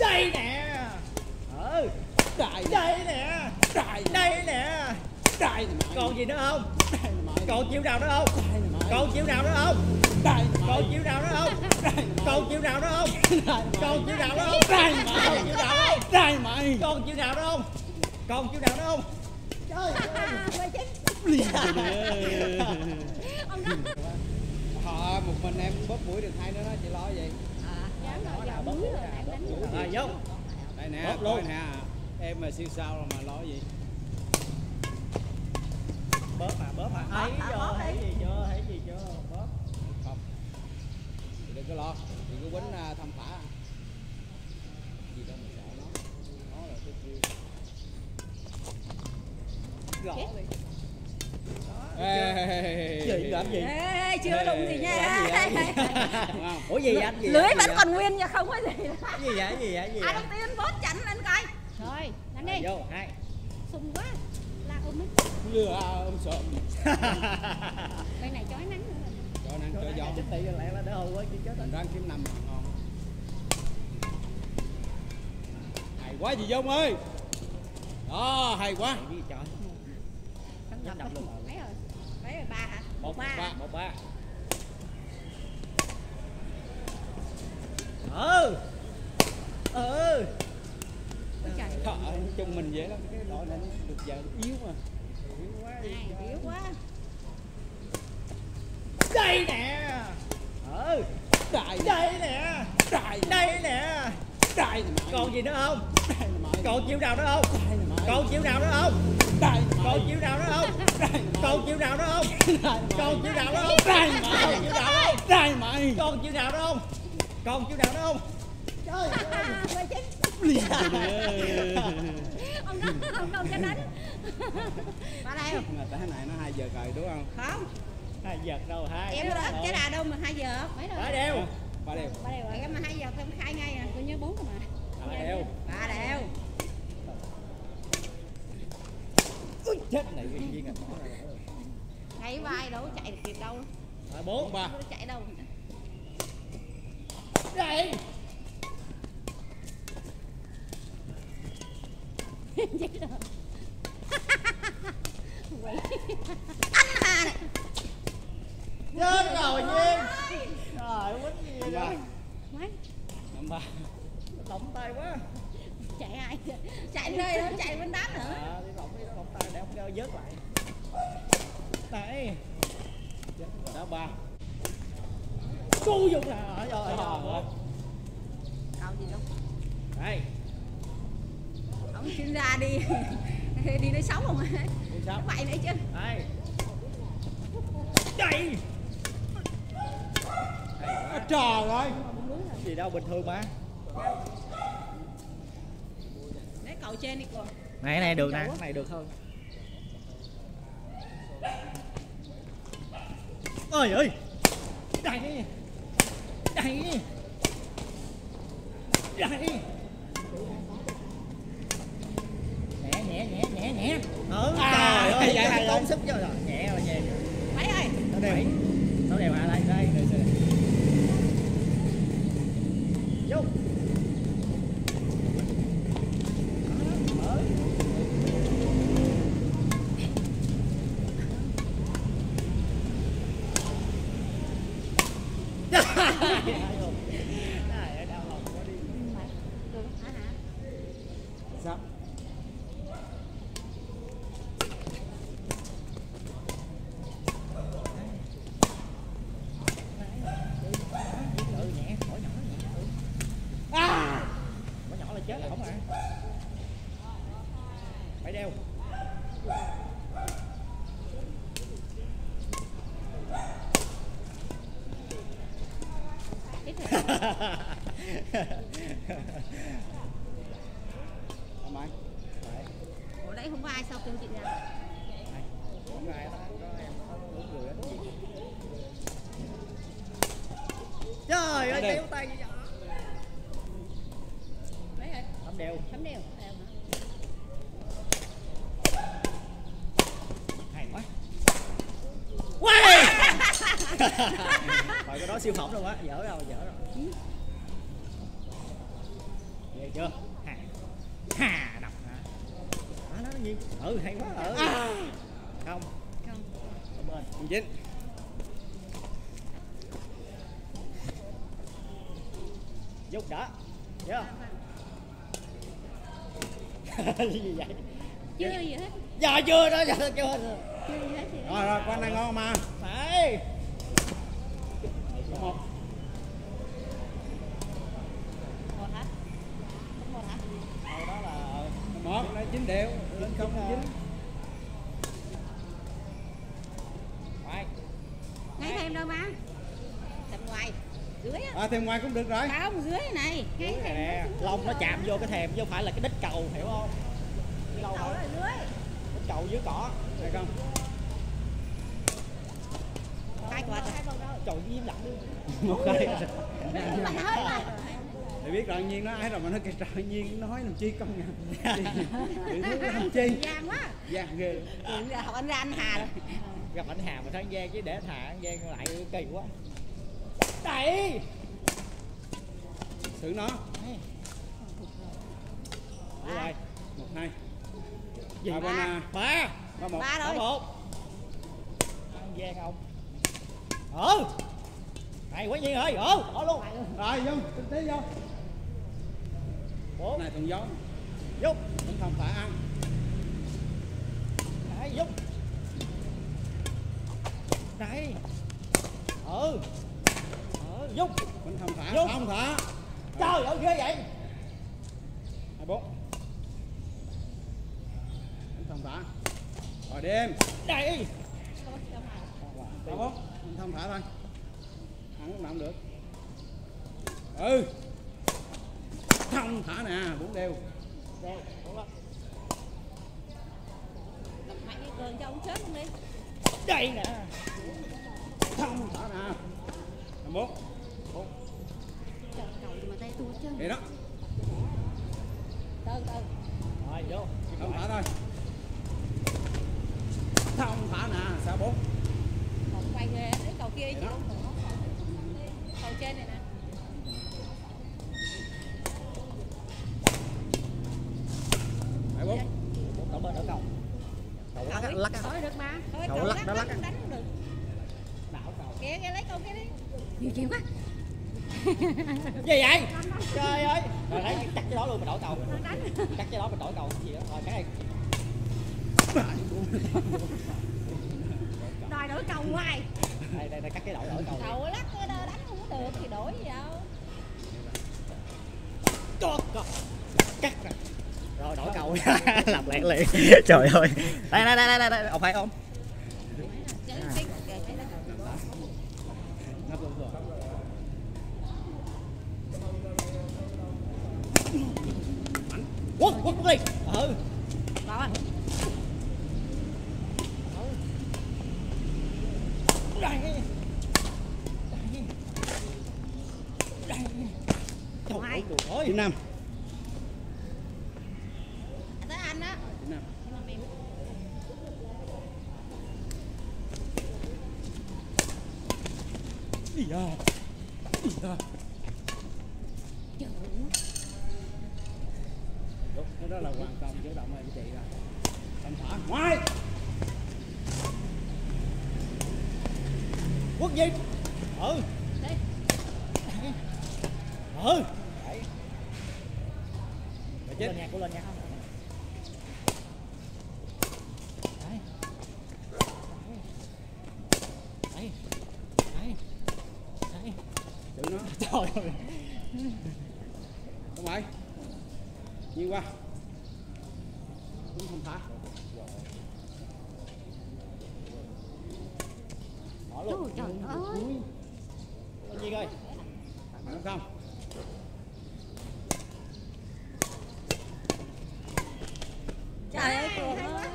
đây nè. Ừ Đại đây nè. Đại đây nè. Mày còn gì nữa không? Còn chiêu nào nữa không? Còn chiêu nào nữa không? Còn chiêu nào nữa không? Còn chiêu nào nữa không? Còn chiêu nào nữa không? Mày. Còn chiêu nào nữa nè mày. Còn chiêu nào nữa không? Còn chiêu nào nữa không? Trời ơi. Đó. Họ một mình em bóp mũi được hai đứa đó chị lo gì dám rồi vô Đây nè Bóp luôn. nè Em mà siêu sao rồi mà lo gì bóp mà bóp mà thấy chưa thấy gì chưa thấy gì chưa bóp Không Chị đừng có lo Chị cứ quýnh thăm phả Gì đâu mà sợ nó Nó là cái chiêu gõ đi Ê gì làm gì Ê, chưa đụng gì nha. Không? ủa gì vậy? Anh gì lưới vẫn còn nguyên nha không có gì vậy? gì vậy? Gì vậy? Gì ai vậy? đầu tiên bót chắn lên coi. Rồi đánh đi. vô hai. Sung quá la ôm ấy. Lừa à, ôm sợ bên này chói nắng nữa. Cho nắng cho gió. chết tỷ lẹ là đỡ quá chứ chết Mình răng kiếm năm ngon. Hay quá gì Dung ơi. Đó hay quá. Ngọc đập luôn. mấy rồi? Mấy rồi ba hả? Một ba một ba ừ Ôi trời. Chung mình dễ lắm. Cái đội này được giờ yếu mà. Yếu quá này yếu quá. Đây nè. Ừ Đại đây nè. Đại đây nè. Mày. Còn gì nữa không? Còn chiêu nào nữa không? Còn chiêu nào nữa không? Mày còn chiêu nào nữa không? Còn chiêu nào nữa không? Còn chiêu nào nữa không? Còn mày. Chiêu nào nữa không? Còn chiêu nào nữa không còn chiêu nào nữa không? Trời ơi. Quay chết Liền ông đó ông đâu cho đánh. Ba đây không? Mà tới này nó 2 giờ rồi đúng không? không. Hai giật đâu hai em đó cái đà đâu mà hai giờ? Mấy ba rồi đều Ba đều ba đều em mà hai giờ em khai ngay à. Tôi nhớ bốn rồi mà. Ba đều ba đều Ui, chết này viên viên à vai đâu chạy được kịp đâu. Ba bốn ba. Đâu chạy đâu đây Quỷ. anh hà này. Chết rồi viên trời quýnh gì vậy? Đó mấy Năm ba. Lỏng tay quá. Chạy ai? Chạy nơi đó chạy bên đám nữa. À, đi lỏng đi nó lỏng tay để ông vớt lại. Này. Đó ba cu dùng nè rồi rồi Đó, rồi đâu gì đâu đây. Ông chuyên gia đi. Đi nơi sống không sao vậy nữa chứ. Đây. Đây. À, Trời ơi. Gì đâu bình thường mà. Lấy cầu trên đi con này này được nè. Cái này được hơn. Ơi ơi. Đây đây. Đi đây. Đi nhẹ nhẹ nhẹ nhẹ nhẹ ừ À, trời ơi vậy tốn lắm. sức cho rồi. Nhẹ rồi nhẹ mấy ơi. Nó đều nó đều à đây đây đây đây vô Đó, mở. Trời ơi, đau lòng quá đi. được hả hả Sao? Ừ, nhẹ, bỏ nhỏ nhẹ ừ. À! Bỏ nhỏ là chết là không à. Phải đeo. chết rồi Năm ba Đấy. ủa đấy không có ai sao kêu chị ra. Trời ơi, kéo tay như vậy. mấy ơi Thấm đều. thấm đều hả hay quá Quay! Rồi cái đó siêu phẩm luôn á, dở rồi, dở rồi. Ghê chưa hà hà hả gì? Ừ hay quá ừ. Không. Không. Cảm ơn Không chín giúp đỡ. Chưa gì vậy? Chưa gì hết. Giờ chưa đó giờ chưa hết Rồi. Rồi quanh này ngon mà. Phải Có một một hả một hả Ờ, đó là Chín đều Lên không Chín, chín phải ngay thêm đâu má. Tầm ngoài dưới á. À thêm ngoài cũng được rồi. Không dưới này ngay thêm nè. lông nó chạm vô cái thèm chứ không phải là cái đít cầu hiểu không? Cái ở dưới. Đít cầu dưới cỏ. Đây không? Hai đâu? Trời im lặng đi. Một mà Thì biết rồi nhiên nó ai rồi mà nó kêu trời nhiên nói làm chi công nhận. Bị thứ làm chi? Gian quá. Giang ghê. Học anh ra anh hà rồi. Gặp anh Hà mà thấy anh Giang chứ để thả anh Giang lại kỳ quá. Đẩy Xử nó. Đúng rồi Một hai. Gì Ba, ba ba. ba. Một. Ba một. Anh Giang không? Ừ. Này quá nhiên ơi ừ bỏ luôn. Rồi vô Tinh tí vô bốn. Này thuần gió giúp. Cũng không phải ăn. Đấy giúp. Đây ừ. Ừ giúp. Cũng không thả Vô. Không thả trời ơi ghê vậy. Hai bốn. Cũng không thả Rồi đêm. Đây không thả thôi. Ăn cũng được. Ừ Không thả nè Bốn đều Đây, đúng đó. đập mạnh cái cường cho ông chết luôn đi. Đây nè. Không thả nè. Hai bốn. Trời cầu mà tay tôi chứ? Vậy đó. Từ từ. Rồi vô. Không thả thôi Không thả nè Sao bốn còn quay ghê đấy cầu kia chị Đó. cầu trên này nè Hai bốn đổ bên đỡ cầu cầu lắc á, lắc á. thôi được mà cầu lắc, đánh được. Đảo cầu kia kia lấy cầu kia đi. Nhiều chuyện quá. Gì vậy? Trời ơi. Rồi đấy cắt cái đó luôn mình đổi cầu. Nó đánh. Cắt cái đó mình đổi cầu gì đó. Rồi cái này. Đòi đổi cầu hoài đây đây, đây cắt cái đổi đổi cầu cầu lắc cái đó đánh không được thì đổi gì đâu. Cho cầu cắt rồi. Rồi đổi cầu. Làm lẹ liền. Trời ơi. Đây đây đây đây đây. Ông phải không Chứ cái- cái- cái đó. Ngập luôn rồi quất quất đi. Ừ. Bảo à? đây. Đây. Đây. Trời ơi Chín năm tới anh á. Chín năm Nhưng mà chị rồi Không thả Ngoài Quốc gì? Ừ. Ừ. Cô chết lên nha, cô lên nha. Đấy. Đấy. Đấy. Đấy. Chữ nó Trời ơi. Không phải Nhiều quá cũng không phá Bỏ luôn. Trời ơi. Con Duyên ơi. Đúng không? Trời ơi, cường ơi.